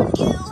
warned you.